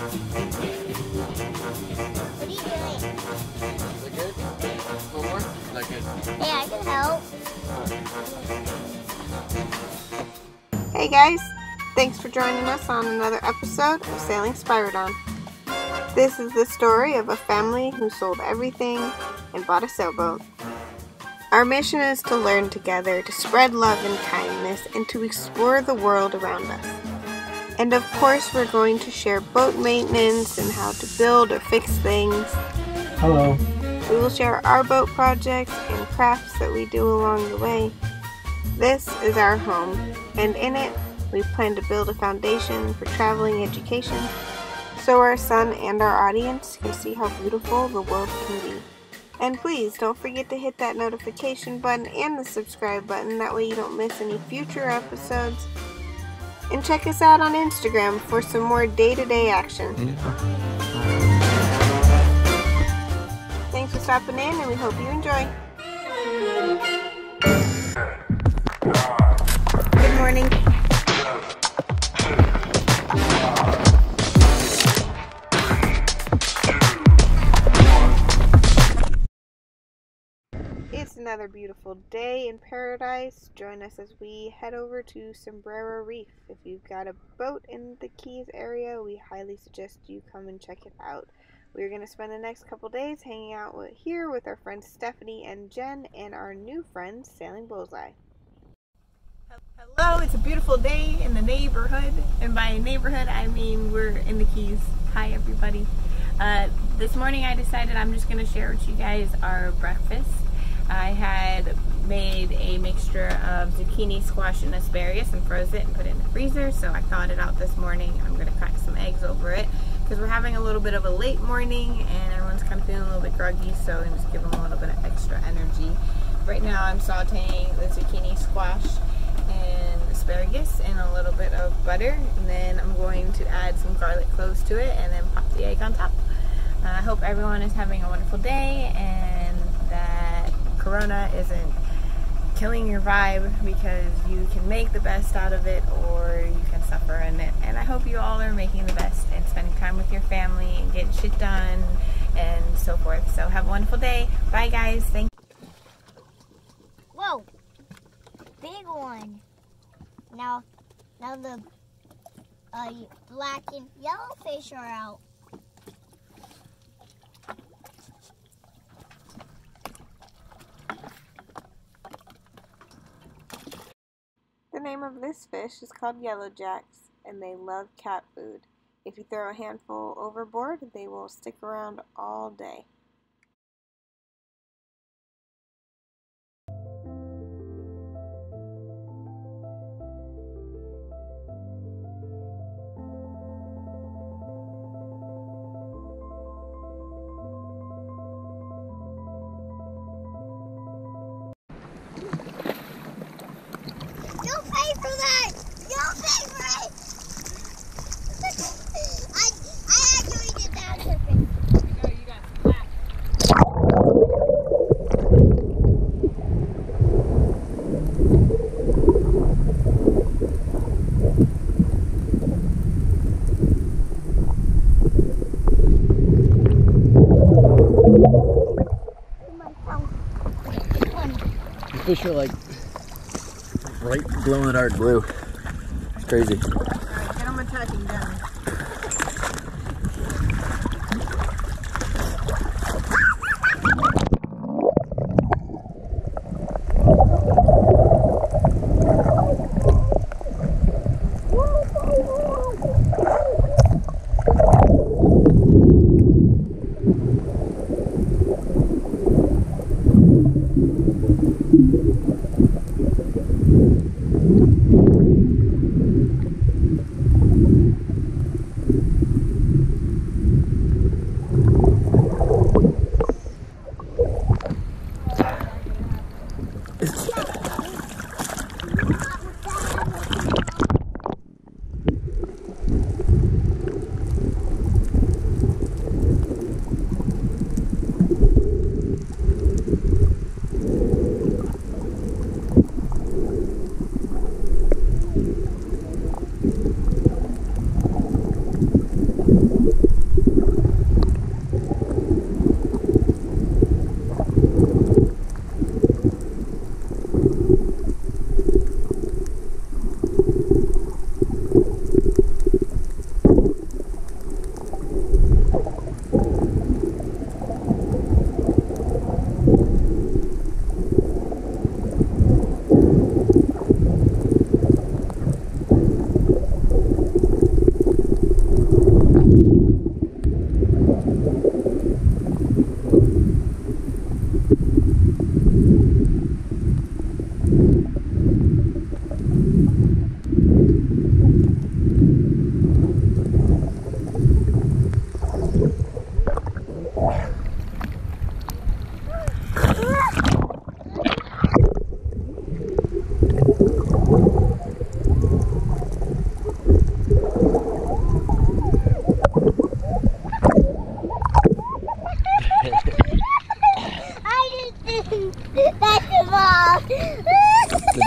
Is that good? Hey guys, thanks for joining us on another episode of Sailing Spyridon. This is the story of a family who sold everything and bought a sailboat. Our mission is to learn together, to spread love and kindness, and to explore the world around us. And of course, we're going to share boat maintenance and how to build or fix things. Hello. We will share our boat projects and crafts that we do along the way. This is our home, and in it, we plan to build a foundation for traveling education so our son and our audience can see how beautiful the world can be. And please don't forget to hit that notification button and the subscribe button, that way you don't miss any future episodes. And check us out on Instagram for some more day to day action. Thanks for stopping in, and we hope you enjoy. Good morning. It's another beautiful day in paradise. Join us as we head over to Sombrero Reef. If you've got a boat in the Keys area, we highly suggest you come and check it out. We're going to spend the next couple days hanging out here with our friends Stephanie and Jen and our new friends Sailing Bullseye. Hello, it's a beautiful day in the neighborhood, and by neighborhood I mean we're in the Keys. Hi, everybody. Uh, this morning I decided I'm just going to share with you guys our breakfast. I had made a mixture of zucchini, squash, and asparagus and froze it and put it in the freezer, so I thawed it out this morning. I'm going to crack some eggs over it because we're having a little bit of a late morning and everyone's kind of feeling a little bit groggy, so I'm just give them a little bit of extra energy. Right now I'm sauteing the zucchini, squash, and asparagus in a little bit of butter and then I'm going to add some garlic cloves to it and then pop the egg on top. Uh, I hope everyone is having a wonderful day and Corona isn't killing your vibe because you can make the best out of it or you can suffer in it. And I hope you all are making the best and spending time with your family and getting shit done and so forth. So have a wonderful day. Bye guys. Thank you. Whoa! Big one. Now, now the uh, black and yellow fish are out. The name of this fish is called yellowjacks, and they love cat food. If you throw a handful overboard, they will stick around all day. fish are like bright glow in the dark blue. It's crazy. Get them attacking down. Is uh,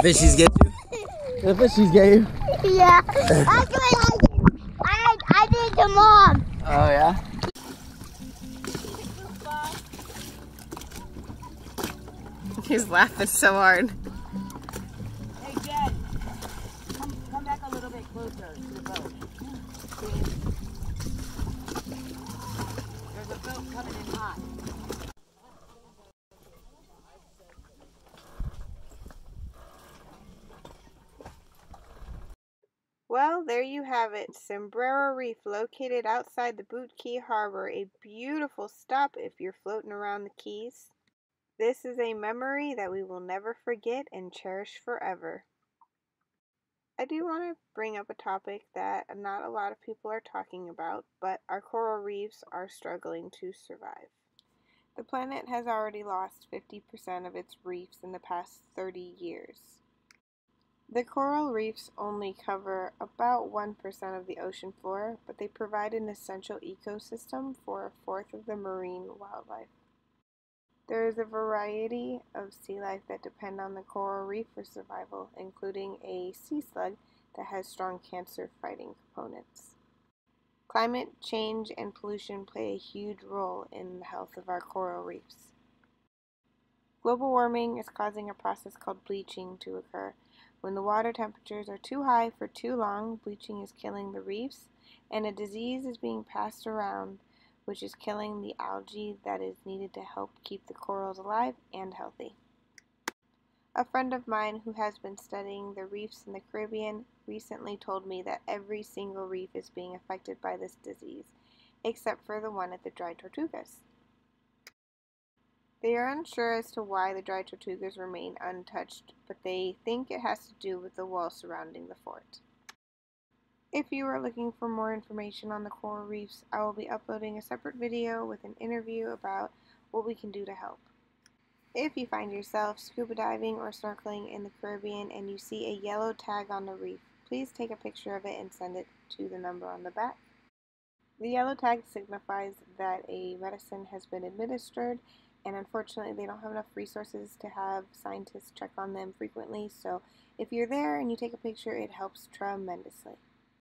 fishies get you? The fishies get you? Yeah. Actually, I did. I, I did to mom. Oh yeah? He's laughing so hard. Hey, Jen, come, come back a little bit closer to the boat. There's a boat coming in hot. Well, there you have it. Sombrero Reef, located outside the Boot Key Harbor. A beautiful stop if you're floating around the Keys. This is a memory that we will never forget and cherish forever. I do want to bring up a topic that not a lot of people are talking about, but our coral reefs are struggling to survive. The planet has already lost 50% of its reefs in the past 30 years. The coral reefs only cover about 1% of the ocean floor, but they provide an essential ecosystem for a fourth of the marine wildlife. There is a variety of sea life that depend on the coral reef for survival, including a sea slug that has strong cancer fighting components. Climate change and pollution play a huge role in the health of our coral reefs. Global warming is causing a process called bleaching to occur. When the water temperatures are too high for too long, bleaching is killing the reefs, and a disease is being passed around which is killing the algae that is needed to help keep the corals alive and healthy. A friend of mine who has been studying the reefs in the Caribbean recently told me that every single reef is being affected by this disease, except for the one at the Dry Tortugas. They are unsure as to why the Dry Tortugas remain untouched, but they think it has to do with the wall surrounding the fort. If you are looking for more information on the coral reefs, I will be uploading a separate video with an interview about what we can do to help. If you find yourself scuba diving or snorkeling in the Caribbean and you see a yellow tag on the reef, please take a picture of it and send it to the number on the back. The yellow tag signifies that a medicine has been administered and unfortunately they don't have enough resources to have scientists check on them frequently so if you're there and you take a picture it helps tremendously.